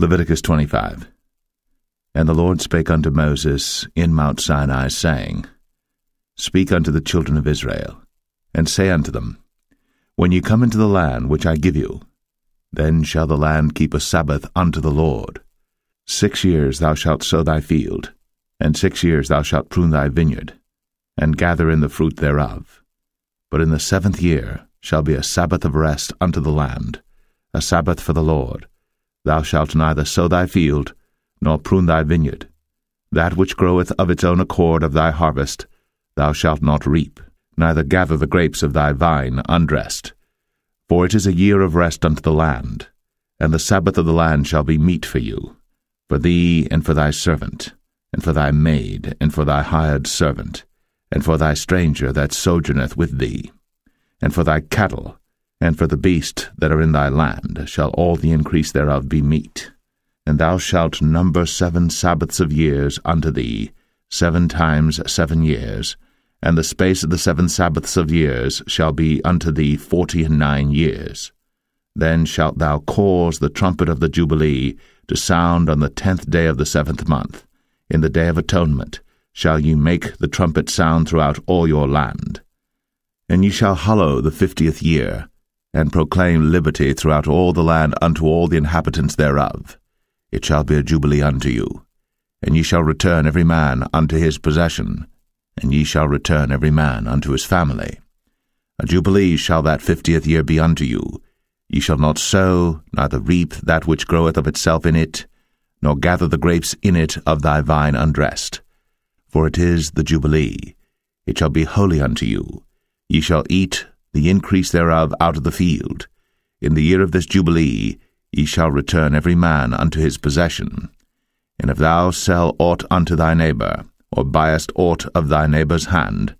Leviticus 25 And the Lord spake unto Moses in Mount Sinai, saying, Speak unto the children of Israel, and say unto them, When ye come into the land which I give you, then shall the land keep a Sabbath unto the Lord. Six years thou shalt sow thy field, and six years thou shalt prune thy vineyard, and gather in the fruit thereof. But in the seventh year shall be a Sabbath of rest unto the land, a Sabbath for the Lord. Thou shalt neither sow thy field, nor prune thy vineyard. That which groweth of its own accord of thy harvest, thou shalt not reap, neither gather the grapes of thy vine undressed. For it is a year of rest unto the land, and the Sabbath of the land shall be meat for you, for thee and for thy servant, and for thy maid, and for thy hired servant, and for thy stranger that sojourneth with thee, and for thy cattle, and for the beasts that are in thy land shall all the increase thereof be meat. And thou shalt number seven Sabbaths of years unto thee, seven times seven years, and the space of the seven Sabbaths of years shall be unto thee forty and nine years. Then shalt thou cause the trumpet of the Jubilee to sound on the tenth day of the seventh month. In the day of atonement shall ye make the trumpet sound throughout all your land. And ye shall hallow the fiftieth year, and proclaim liberty throughout all the land unto all the inhabitants thereof. It shall be a jubilee unto you. And ye shall return every man unto his possession, and ye shall return every man unto his family. A jubilee shall that fiftieth year be unto you. Ye shall not sow, neither reap that which groweth of itself in it, nor gather the grapes in it of thy vine undressed. For it is the jubilee. It shall be holy unto you. Ye shall eat the increase thereof out of the field. In the year of this Jubilee ye shall return every man unto his possession. And if thou sell aught unto thy neighbour, or buyest aught of thy neighbour's hand,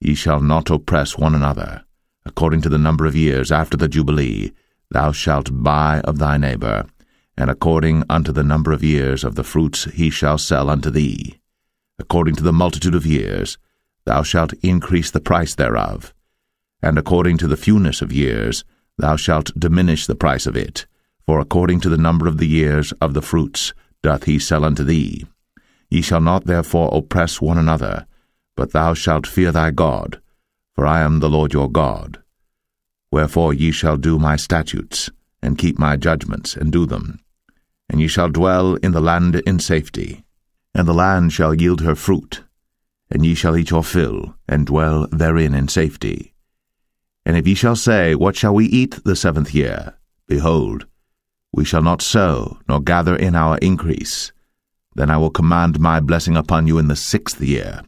ye shall not oppress one another. According to the number of years after the Jubilee, thou shalt buy of thy neighbour, and according unto the number of years of the fruits he shall sell unto thee. According to the multitude of years, thou shalt increase the price thereof and according to the fewness of years thou shalt diminish the price of it, for according to the number of the years of the fruits doth he sell unto thee. Ye shall not therefore oppress one another, but thou shalt fear thy God, for I am the Lord your God. Wherefore ye shall do my statutes, and keep my judgments, and do them. And ye shall dwell in the land in safety, and the land shall yield her fruit, and ye shall eat your fill, and dwell therein in safety. And if ye shall say, What shall we eat the seventh year? Behold, we shall not sow, nor gather in our increase. Then I will command my blessing upon you in the sixth year,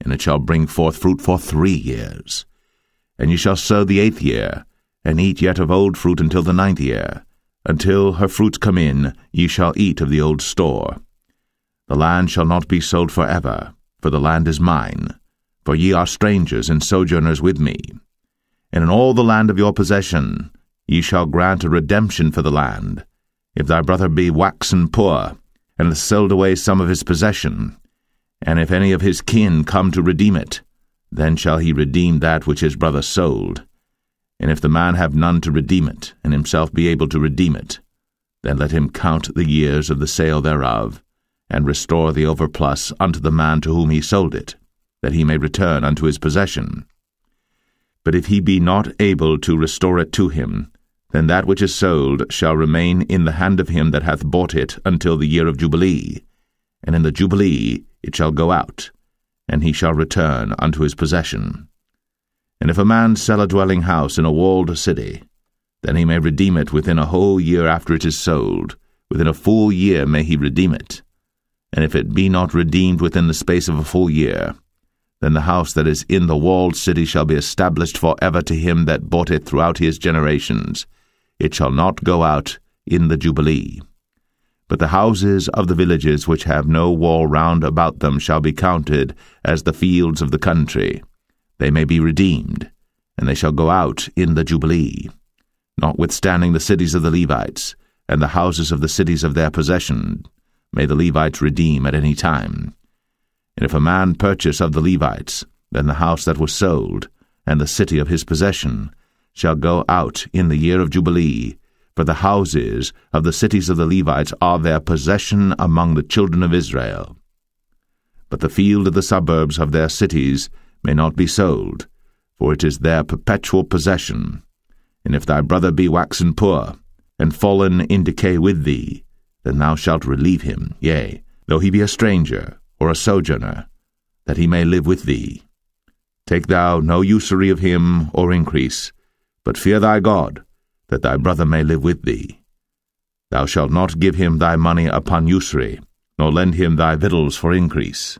and it shall bring forth fruit for three years. And ye shall sow the eighth year, and eat yet of old fruit until the ninth year. Until her fruits come in, ye shall eat of the old store. The land shall not be sold for ever, for the land is mine. For ye are strangers and sojourners with me and in all the land of your possession ye shall grant a redemption for the land. If thy brother be waxen poor, and hath sold away some of his possession, and if any of his kin come to redeem it, then shall he redeem that which his brother sold. And if the man have none to redeem it, and himself be able to redeem it, then let him count the years of the sale thereof, and restore the overplus unto the man to whom he sold it, that he may return unto his possession. But if he be not able to restore it to him, then that which is sold shall remain in the hand of him that hath bought it until the year of Jubilee. And in the Jubilee it shall go out, and he shall return unto his possession. And if a man sell a dwelling house in a walled city, then he may redeem it within a whole year after it is sold. Within a full year may he redeem it. And if it be not redeemed within the space of a full year, then the house that is in the walled city shall be established for ever to him that bought it throughout his generations. It shall not go out in the Jubilee. But the houses of the villages which have no wall round about them shall be counted as the fields of the country. They may be redeemed, and they shall go out in the Jubilee. Notwithstanding the cities of the Levites, and the houses of the cities of their possession, may the Levites redeem at any time. And if a man purchase of the Levites, then the house that was sold, and the city of his possession, shall go out in the year of Jubilee, for the houses of the cities of the Levites are their possession among the children of Israel. But the field of the suburbs of their cities may not be sold, for it is their perpetual possession. And if thy brother be waxen poor, and fallen in decay with thee, then thou shalt relieve him, yea, though he be a stranger or a sojourner, that he may live with thee. Take thou no usury of him or increase, but fear thy God, that thy brother may live with thee. Thou shalt not give him thy money upon usury, nor lend him thy victuals for increase.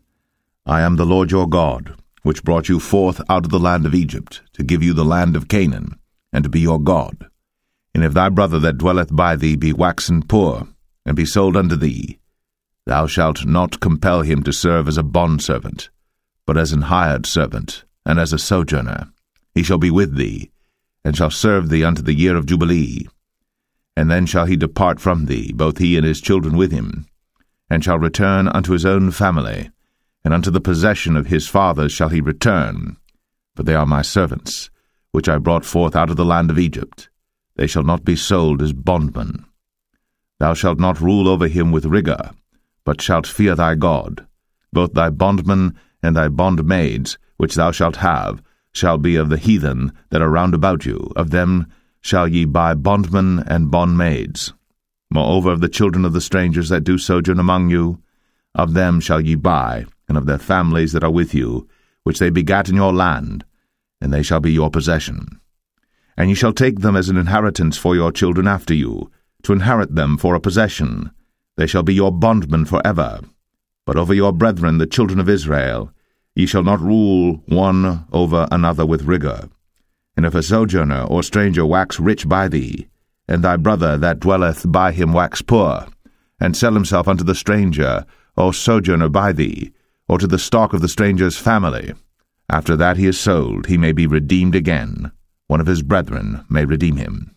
I am the Lord your God, which brought you forth out of the land of Egypt, to give you the land of Canaan, and to be your God. And if thy brother that dwelleth by thee be waxen poor, and be sold unto thee, thou shalt not compel him to serve as a bondservant, but as an hired servant, and as a sojourner. He shall be with thee, and shall serve thee unto the year of Jubilee. And then shall he depart from thee, both he and his children with him, and shall return unto his own family, and unto the possession of his fathers shall he return. For they are my servants, which I brought forth out of the land of Egypt. They shall not be sold as bondmen. Thou shalt not rule over him with rigour, but shalt fear thy God. Both thy bondmen and thy bondmaids, which thou shalt have, shall be of the heathen that are round about you. Of them shall ye buy bondmen and bondmaids. Moreover, of the children of the strangers that do sojourn among you, of them shall ye buy, and of their families that are with you, which they begat in your land, and they shall be your possession. And ye shall take them as an inheritance for your children after you, to inherit them for a possession. They shall be your bondmen for ever. But over your brethren, the children of Israel, Ye shall not rule one over another with rigour. And if a sojourner or stranger wax rich by thee, and thy brother that dwelleth by him wax poor, and sell himself unto the stranger or sojourner by thee, or to the stock of the stranger's family, after that he is sold, he may be redeemed again. One of his brethren may redeem him.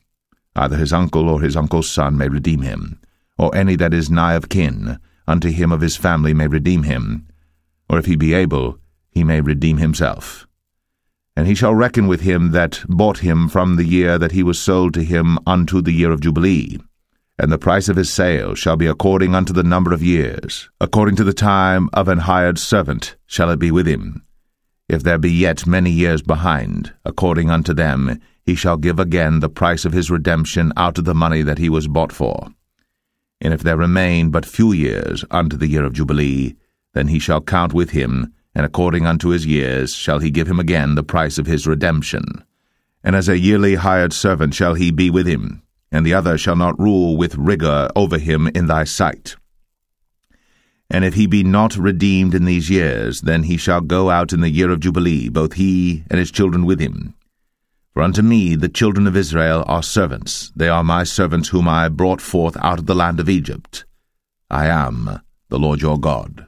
Either his uncle or his uncle's son may redeem him, or any that is nigh of kin unto him of his family may redeem him, or if he be able, he may redeem himself. And he shall reckon with him that bought him from the year that he was sold to him unto the year of Jubilee. And the price of his sale shall be according unto the number of years, according to the time of an hired servant shall it be with him. If there be yet many years behind, according unto them, he shall give again the price of his redemption out of the money that he was bought for. And if there remain but few years unto the year of Jubilee, then he shall count with him and according unto his years shall he give him again the price of his redemption. And as a yearly hired servant shall he be with him, and the other shall not rule with rigour over him in thy sight. And if he be not redeemed in these years, then he shall go out in the year of Jubilee, both he and his children with him. For unto me the children of Israel are servants, they are my servants whom I brought forth out of the land of Egypt. I am the Lord your God.